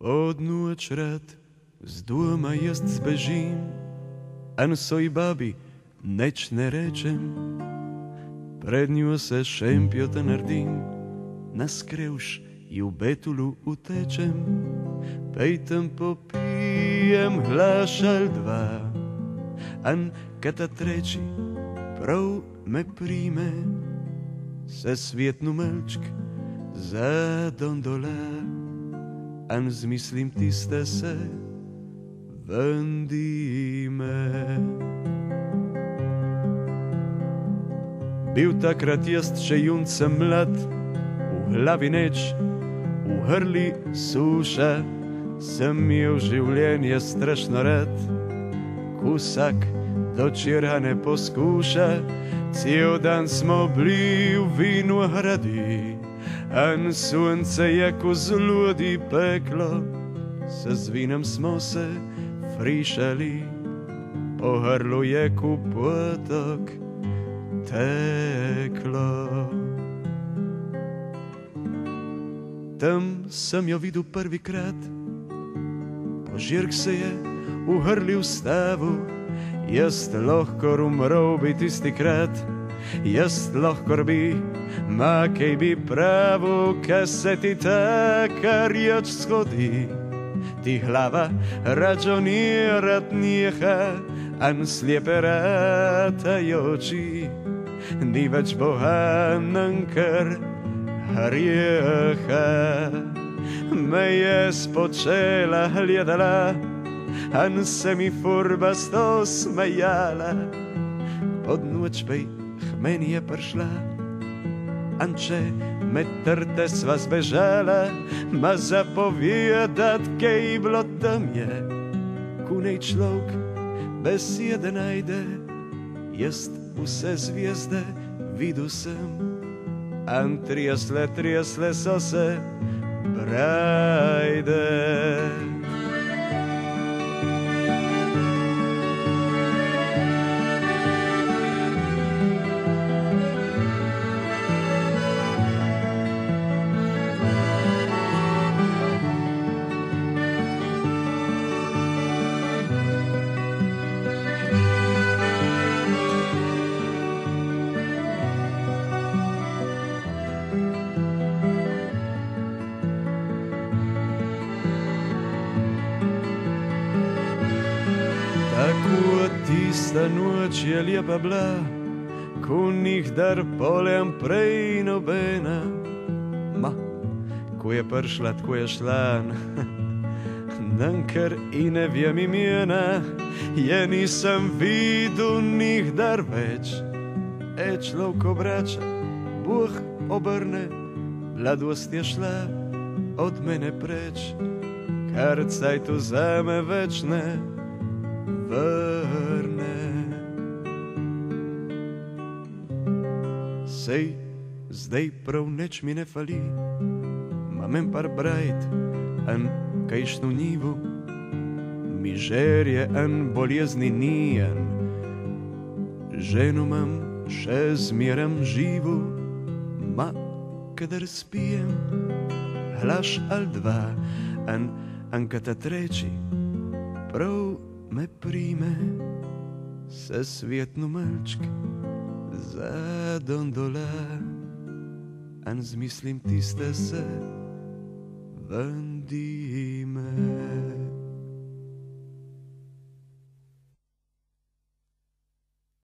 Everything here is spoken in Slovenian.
Od noč rad z doma jaz zbežim, en soj babi neč ne rečem, pred njo se šempjota naredim, naskrevš in v betulu utečem, pejtem popijem glašal dva, en kata treči prav me prime, se svetnu melčk za dondola an zmislim tiste se vendime. Bil takrat jaz še junce mlad, v glavi neč, v hrli suša, sem imel življenje strašno rad, kusak do čira ne poskuša, cel dan smo bili v vinu An sunce je ko zludi peklo, se z vinem smo se frišali, po hrlu je ko potok teklo. Tam sem jo videl prvikrat, požirk se je v hrli ustavu, jaz lahko umrl bi tisti krat jaz lahko bi, ma kaj bi pravo, kaj se ti takarjač zgodi. Ti glava rađonirat nijeha, an slijepe ratajoči, ni več bohanan kar harjeha. Me je spočela gledala, an se mi furba sto smejala, pod noč pej meni je prišla. Anče, med trte sva zbežala, ma zapovedat, kaj bilo tam je. Kunej človek besede najde, jaz vse zvijezde videl sem. An triasle, triasle so se brajde. Tako tista noč je lepa bila, ko njih dar polem prej nobena. Ma, ko je prišla, tako je šla. Nankar in ne vem imena, je nisem videl njih dar več. E človek obrača, Bog obrne, mladost je šla od mene preč, kar caj tu zame več ne vrne. Sej, zdaj prav neč mi ne fali, imam par brajt, en kajšno nivo, mižerje en bolezni nijen, ženo imam še zmerem živo, ma kadar spijem, hlaš al dva, en ankata treči, prav me prime, se svetno malčk za dondola, an zmislim tiste se vendime.